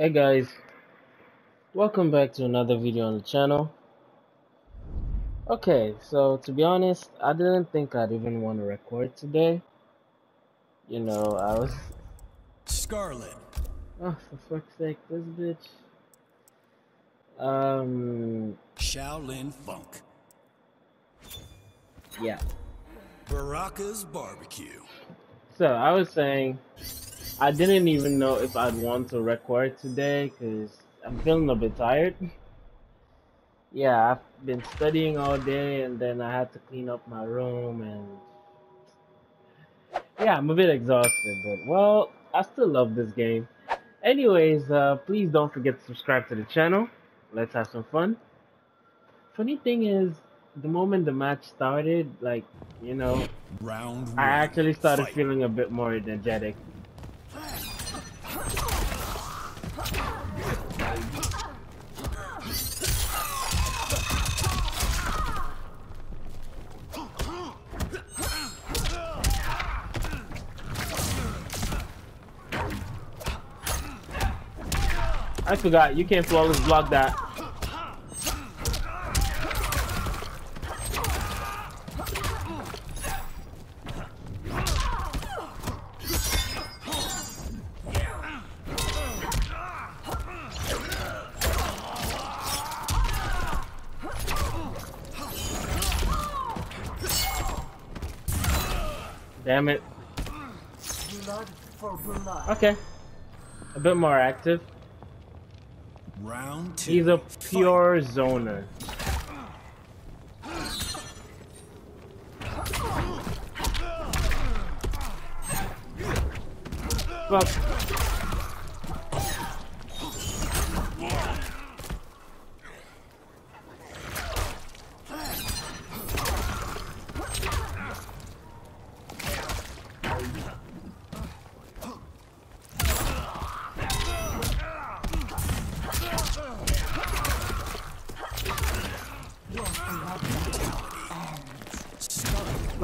Hey guys, welcome back to another video on the channel. Okay, so to be honest, I didn't think I'd even want to record today. You know, I was... Skarlet. Oh, for fuck's sake, this bitch. Um, Shaolin Funk. yeah. Baraka's Barbecue. So, I was saying, I didn't even know if I'd want to record today, because I'm feeling a bit tired. Yeah, I've been studying all day, and then I had to clean up my room, and... Yeah, I'm a bit exhausted, but, well, I still love this game. Anyways, uh, please don't forget to subscribe to the channel. Let's have some fun. Funny thing is, the moment the match started, like, you know, Round. I actually started Fight. feeling a bit more energetic. Forgot, you can't flawless block that. Damn it. Okay. A bit more active. Round two. He's a Fight. pure zoner. Fuck.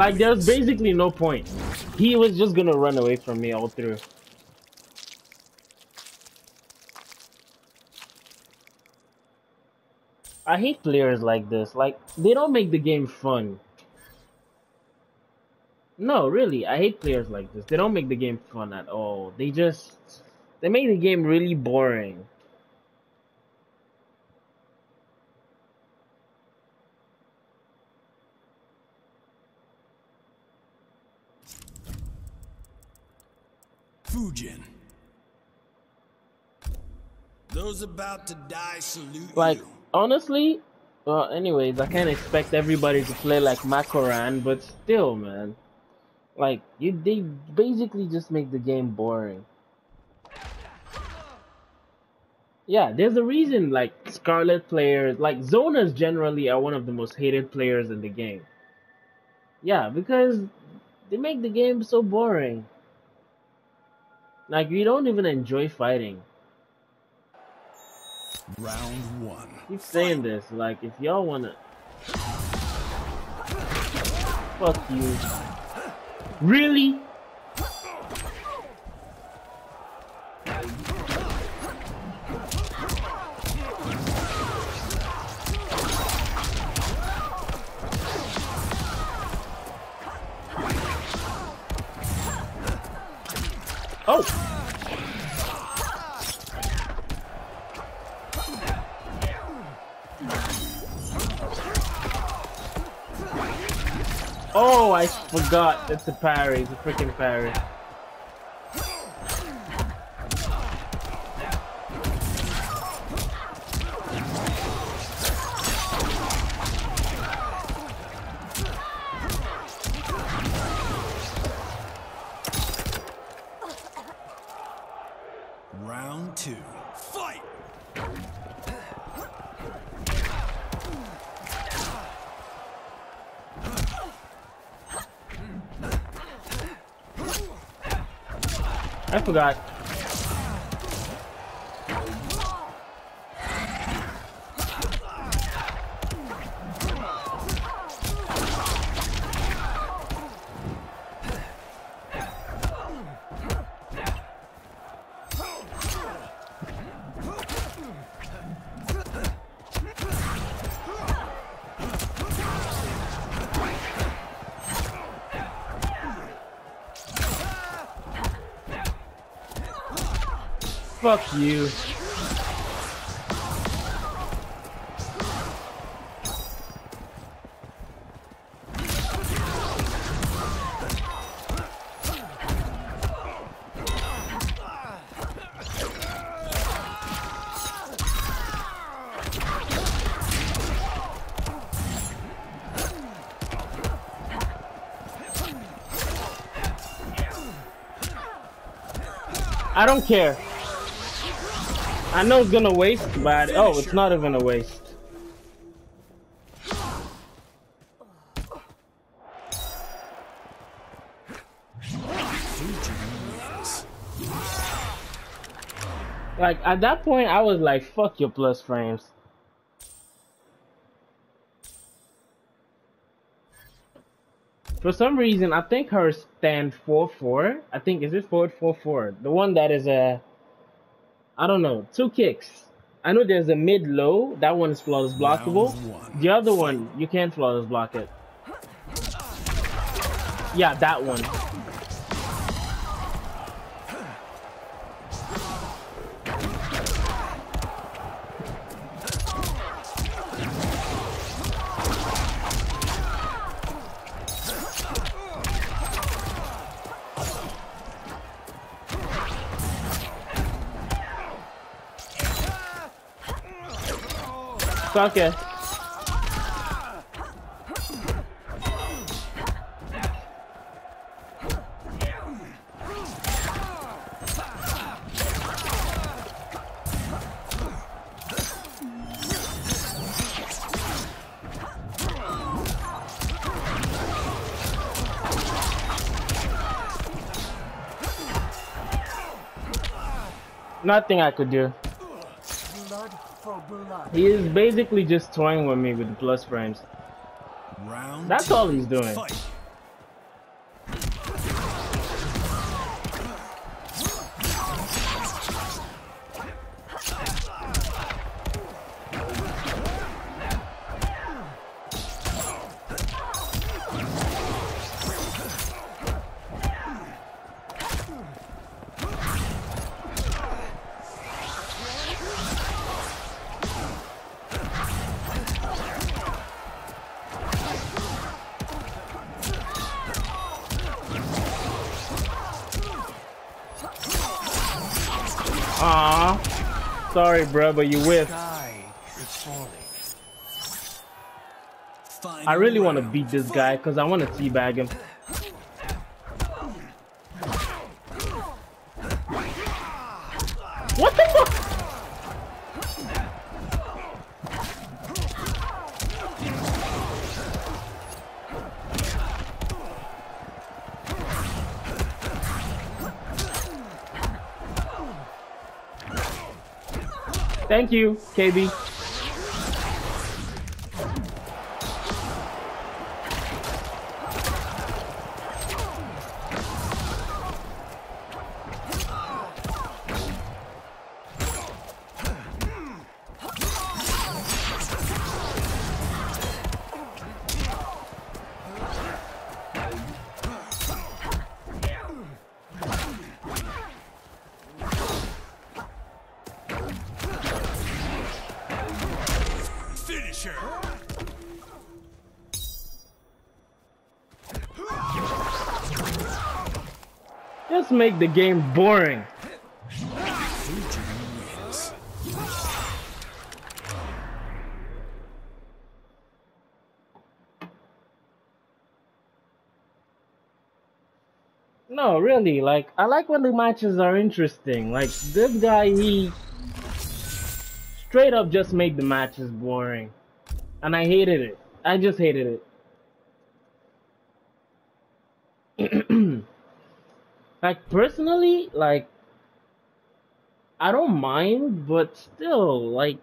Like, there's basically no point. He was just gonna run away from me all through. I hate players like this. Like, they don't make the game fun. No, really, I hate players like this. They don't make the game fun at all. They just... They make the game really boring. Fujin. Those about to die salute Like, you. honestly, well, anyways, I can't expect everybody to play like Makoran, but still, man. Like, you they basically just make the game boring. Yeah, there's a reason, like, Skarlet players, like, Zonas generally are one of the most hated players in the game. Yeah, because they make the game so boring. Like, you don't even enjoy fighting. Round one. keep saying this. Like, if y'all wanna, fuck you. Really? Oh. Oh, I forgot. It's a parry. It's a freaking parry. Round two. Fight. I Fuck you. I don't care. I know it's gonna waste, but oh, it's not even a waste. Like at that point, I was like, "Fuck your plus frames." For some reason, I think her stand four four. I think is it forward four four? The one that is a, I don't know, two kicks. I know there's a mid low. That one is flawless blockable. One. The other one you can't flawless block it. Yeah, that one. It. Nothing I could do. He is basically just toying with me with the plus frames. Round That's all he's doing. Fight. Bro, but you whiffed. Sky is falling. I really want to beat this guy because I want to teabag him. Thank you, KB. Just make the game boring. No, really, like I like when the matches are interesting. Like this guy, he straight up just made the matches boring, and I hated it. I just hated it. like personally, like I don't mind, but still, like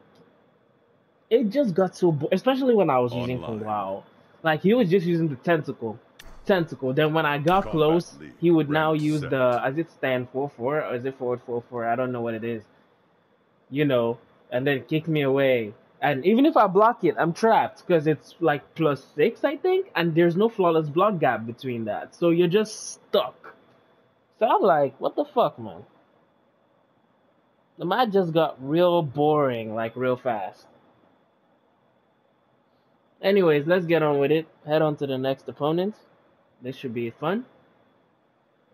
it just got so, bo- especially when I was using for Online. WoW. Like he was just using the tentacle, tentacle. Then when I got Combat close, League, he would now use the, is it stand four four or is it forward four four? I don't know what it is. You know, and then kick me away. And even if I block it, I'm trapped because it's like plus six, I think, and there's no flawless block gap between that. So you're just stuck. So I'm like, what the fuck, man? The match just got real boring, like real fast. Anyways, let's get on with it. Head on to the next opponent. This should be fun.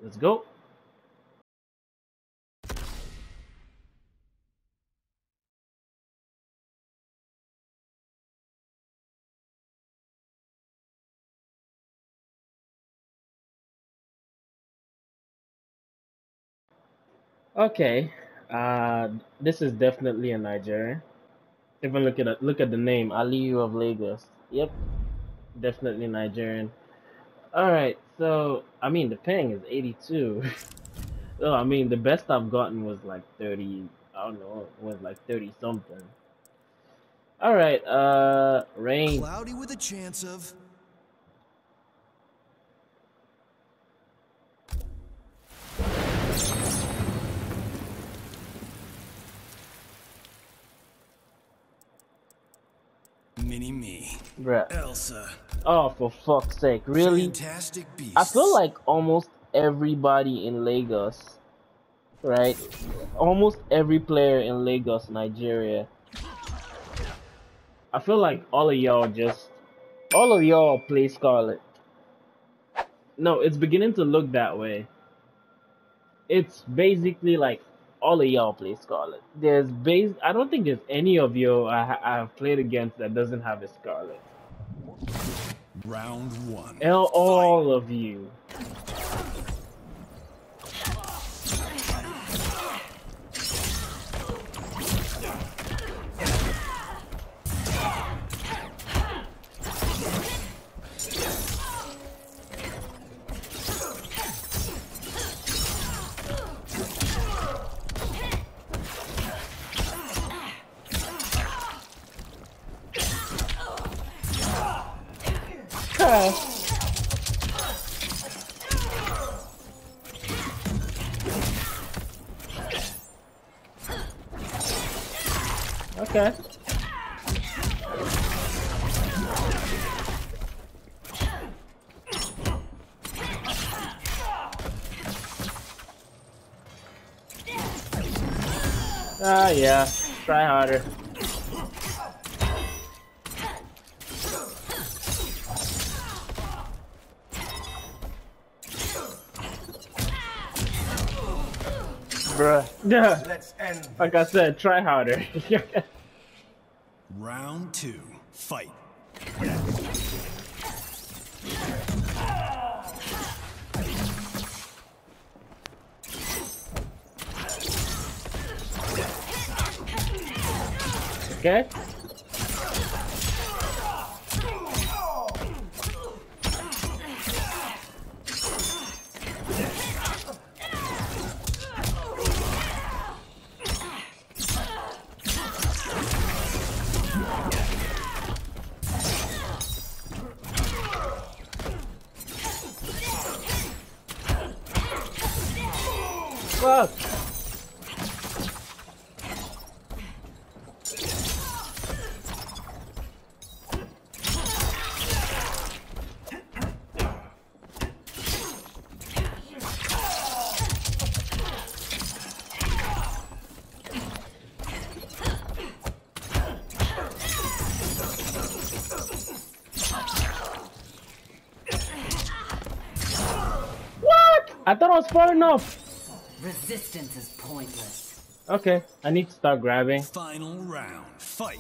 Let's go. Okay, uh, this is definitely a Nigerian. Even look at look at the name, Aliyu of Lagos. Yep, definitely Nigerian. All right, so I mean the ping is 82. oh, I mean the best I've gotten was like 30. I don't know, was like 30 something. All right, uh, rain. Cloudy with a chance of. Mini me. Bruh. Elsa. Oh, for fuck's sake, really? Fantastic. I feel like almost everybody in Lagos, right? Almost every player in Lagos, Nigeria. I feel like all of y'all just, all of y'all play Skarlet. No, it's beginning to look that way. It's basically like all of y'all play Skarlet. There's base. I don't think there's any of you I I've played against that doesn't have a Skarlet. Round one. All, all of you. Okay. Ah, yeah. Try harder. Yeah. Let's end. Like I said, try harder. Round two. Fight. okay? I thought I was far enough. Resistance is pointless. Okay, I need to start grabbing. Final round. Fight.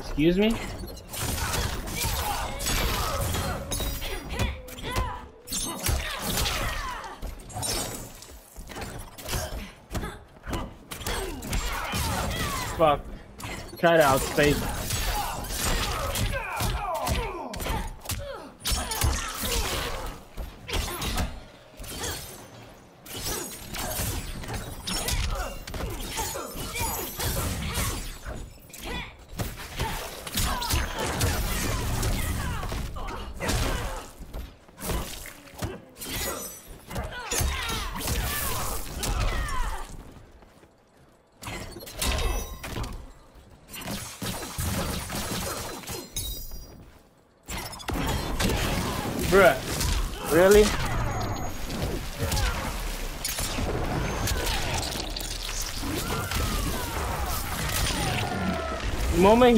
Excuse me? Fuck. Try to outspace.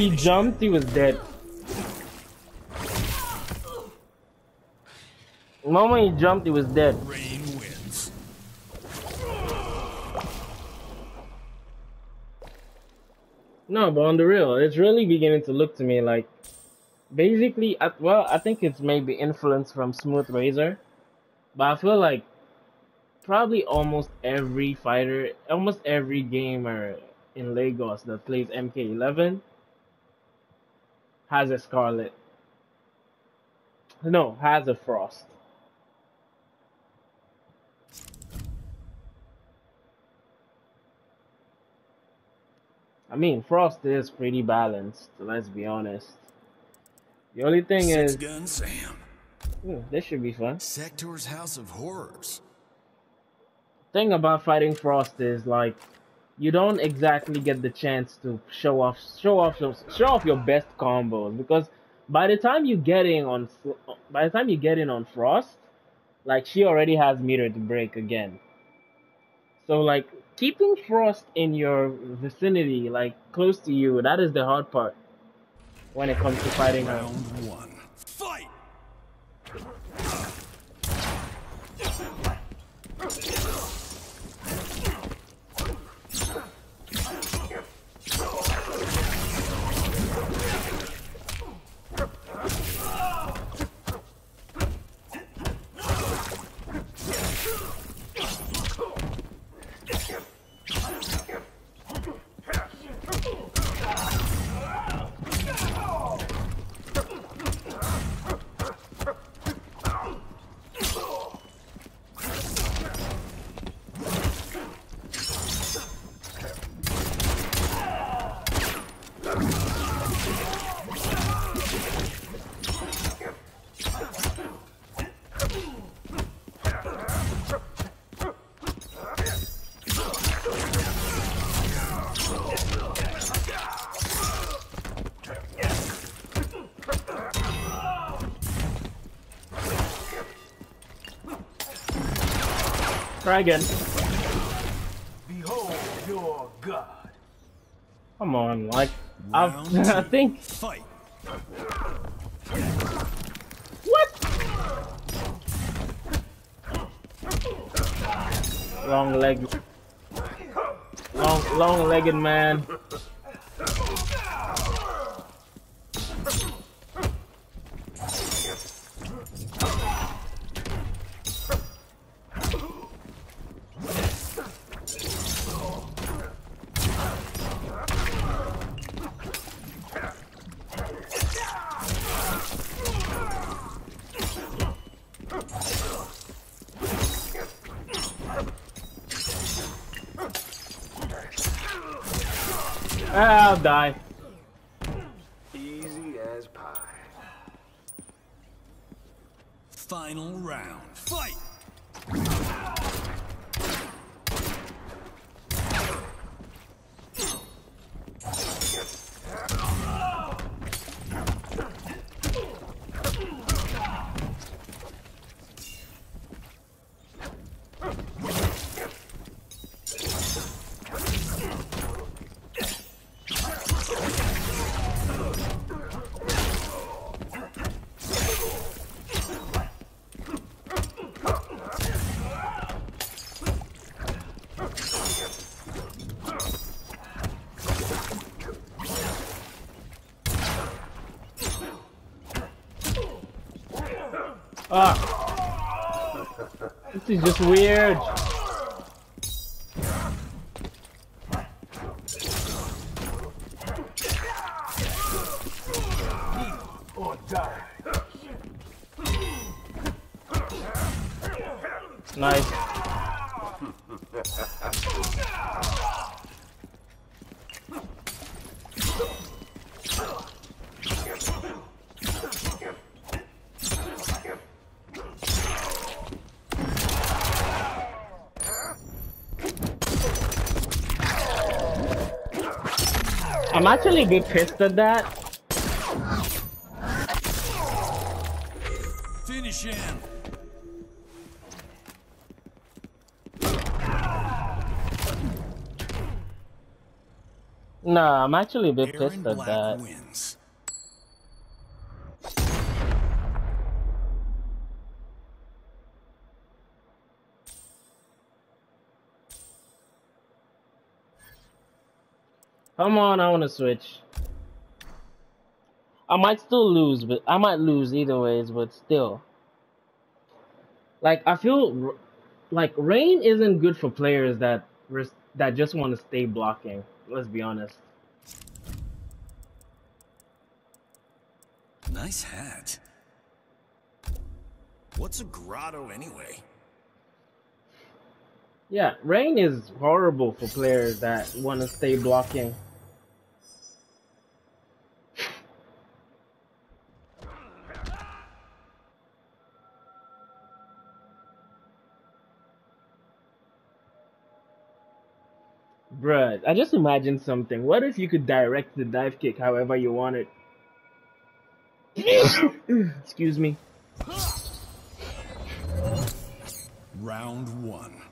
He jumped, he was dead. The moment he jumped, he was dead. Rain wins. No, but on the real, it's really beginning to look to me like, basically, well, I think it's maybe influence from Smooth Razor, but I feel like probably almost every fighter, almost every gamer in Lagos that plays MK11 has a Skarlet. No, has a Frost. I mean, Frost is pretty balanced, let's be honest. The only thing Six is, Gun Sam. ooh, this should be fun. Sektor's House of Horrors. Thing about fighting Frost is like, you don't exactly get the chance to show off, show off, show off your best combos because by the time you get in on, by the time you get in on Frost, like she already has meter to break again. So like keeping Frost in your vicinity, like close to you, that is the hard part when it comes to fighting her. Round one. Try again. Behold your god. Come on, like I, Round I two. think Fight! what? Long leg, long long-legged man. I'll die. Easy as pie. Final round. Fight! Ah. This is just weird. Nice. I'm actually a bit pissed at that. Finish him. Nah, I'm actually a bit pissed at that. wins. Come on, I want to switch. I might still lose, but I might lose either ways, but still. Like I feel like rain isn't good for players that that just want to stay blocking. Let's be honest. Nice hat. What's a grotto anyway? Yeah, rain is horrible for players that want to stay blocking. Bruh, I just imagined something. What if you could direct the dive kick however you want it? Excuse me. Round one.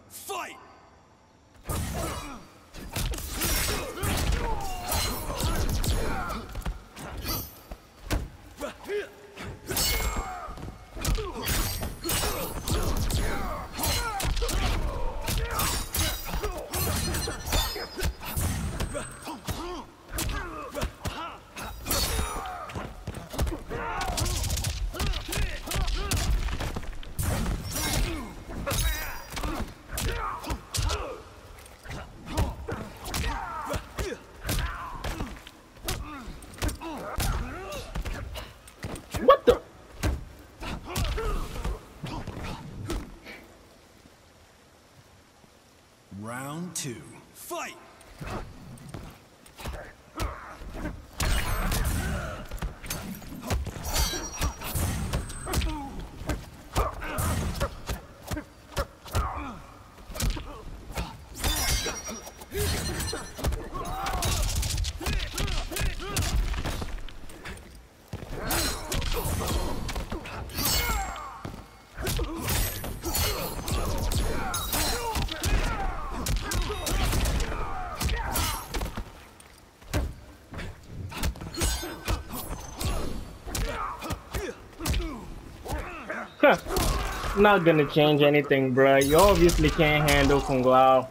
Not gonna change anything, bruh. You obviously can't handle Kung Lao.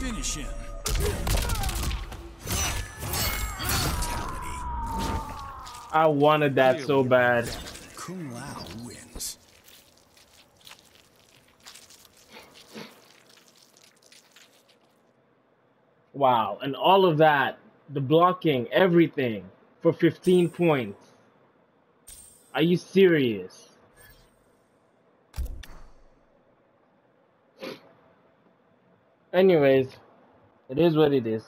Finish him. I wanted that so bad. Kung Lao wins. Wow, and all of that, the blocking, everything, for 15 points. Are you serious? Anyways, it is what it is.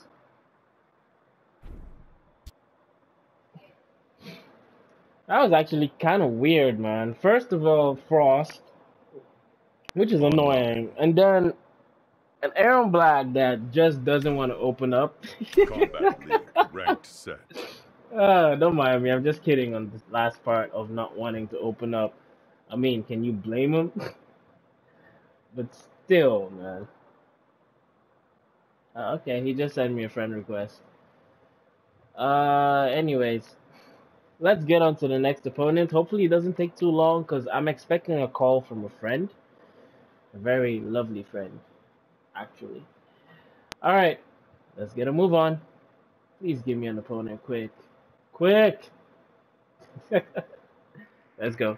That was actually kind of weird, man. First of all, Frost, which is annoying, and then an Erron Black that just doesn't want to open up. Kombat League ranked set. Uh, don't mind me. I'm just kidding on this last part of not wanting to open up. I mean, can you blame him? but still, man. Uh, okay, he just sent me a friend request. Uh, anyways, let's get on to the next opponent. Hopefully, it doesn't take too long because I'm expecting a call from a friend. A very lovely friend, actually. Alright, let's get a move on. Please give me an opponent quick. Quick! let's go.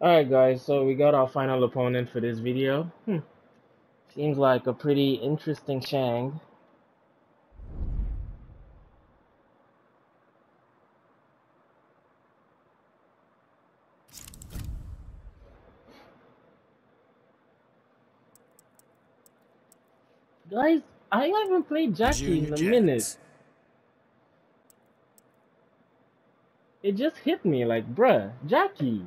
Alright guys, so we got our final opponent for this video. Hmm. Seems like a pretty interesting Shang. I haven't played Jackie in a Junior minute. It just hit me like, bruh, Jackie.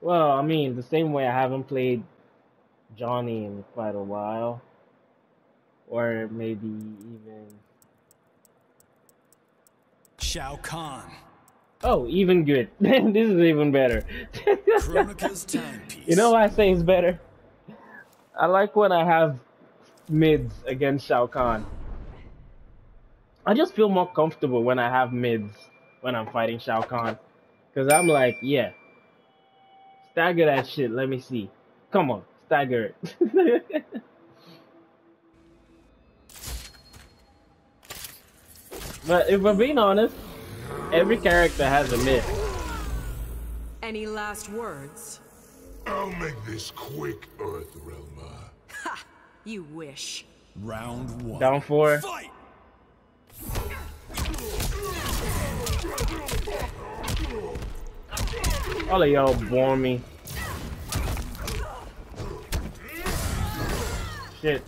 Well, I mean, the same way I haven't played Johnny in quite a while, or maybe even Shao Kahn. oh, even good. this is even better. You know why I say it's better? I like when I have mids against Shao Kahn. I just feel more comfortable when I have mids when I'm fighting Shao Kahn. Because I'm like, yeah. Stagger that shit, let me see. Come on, stagger it. but if we're being honest, every character has a mid. Any last words? I'll make this quick, Earthrealmer. Ha! You wish. Round one. Down four. Fight! All of y'all bore me. Shit.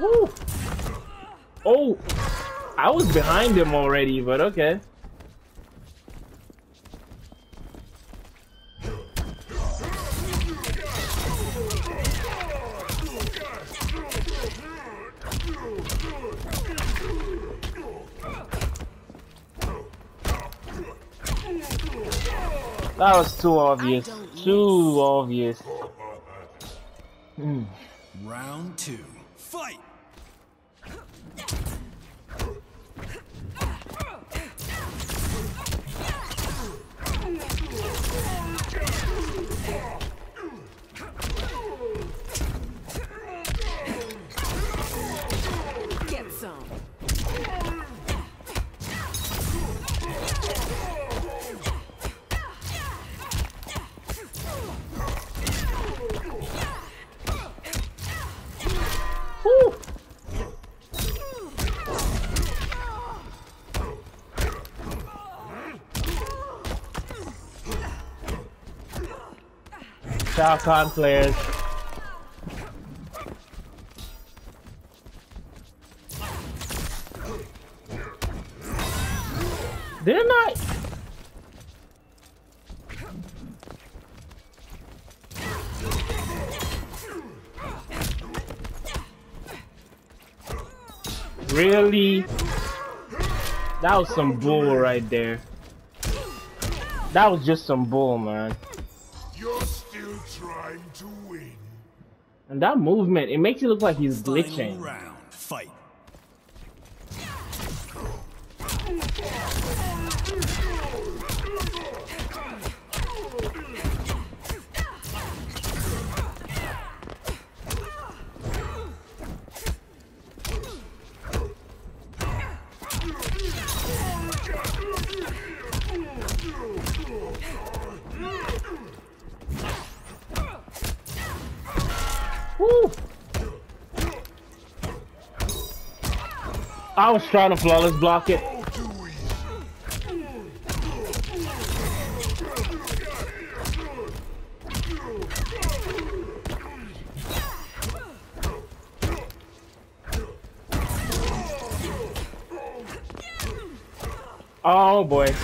Woo! Oh! I was behind him already, but okay. That was too obvious. Too obvious. Hmm. Round two. Fight! Get Kahn players. Didn't I? Really? That was some bull right there. That was just some bull, man. Trying to win. And that movement, it makes it look like he's glitching. round. I was trying to flawless block it. Oh. Oh boy.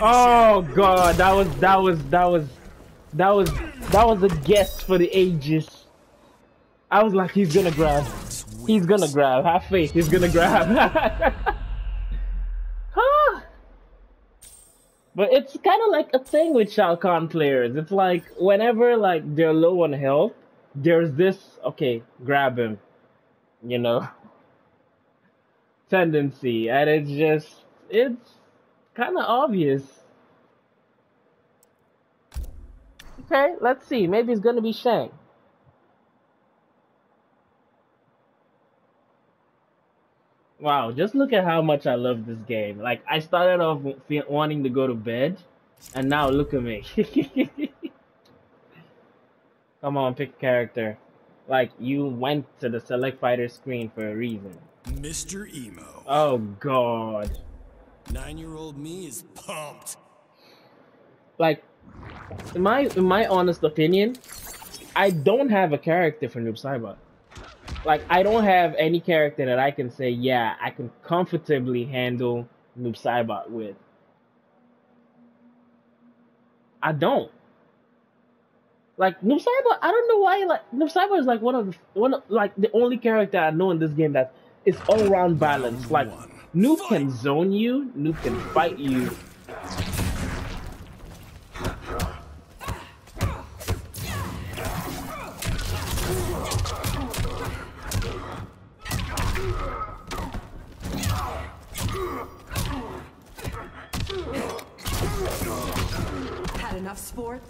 Oh god, that was that was that was that was that was a guess for the ages. I was like, he's gonna grab. He's gonna grab. Have faith. He's gonna grab. Huh. But it's kind of like a thing with Shao Kahn players. It's like whenever like they're low on health, there's this okay, grab him, you know, tendency, and it's just it's kind of obvious. Okay, let's see. Maybe it's gonna be Shang. Wow, just look at how much I love this game. Like, I started off wanting to go to bed, and now look at me. Come on, pick a character. Like you went to the select fighter screen for a reason. Mr. Emo. Oh god. Nine year old me is pumped. Like in my in my honest opinion, I don't have a character for Noob Saibot. Like I don't have any character that I can say, yeah, I can comfortably handle Noob Saibot with. I don't. Like Noob Saibot, I don't know why. Like Noob Saibot is like one of the one of, like the only character I know in this game that is all around balanced. Like. Noob can zone you, Noob can fight you. Enough sport?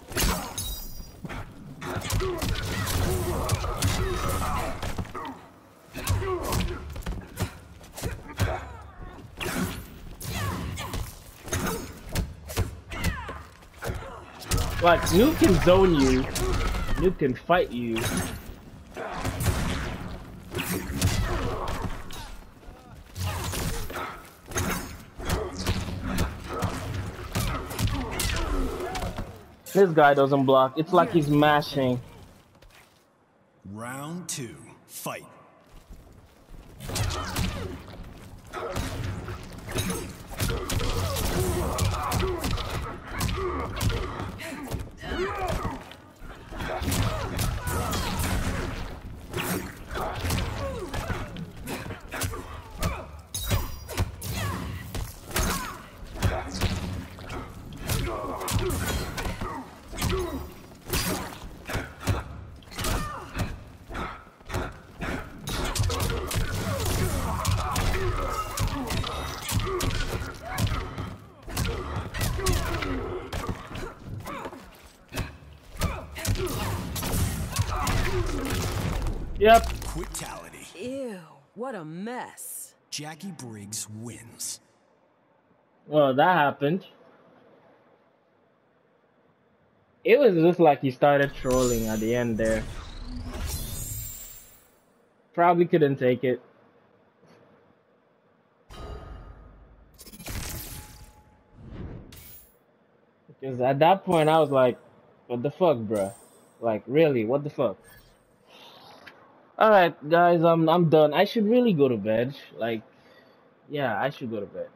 Like Noob can zone you, Noob can fight you. This guy doesn't block. It's like he's mashing. Round two. Fight. Yep. Quitality. Ew, what a mess. Jacqui Briggs wins. Well, that happened. It was just like he started trolling at the end there. Probably couldn't take it. Because at that point, I was like, what the fuck, bruh? Like, really, what the fuck? Alright, guys, I'm, I'm done. I should really go to bed. Like, yeah, I should go to bed.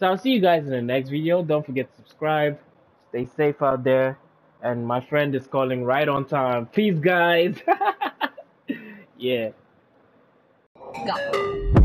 So I'll see you guys in the next video. Don't forget to subscribe. Stay safe out there. And my friend is calling right on time. Peace, guys. yeah. Go.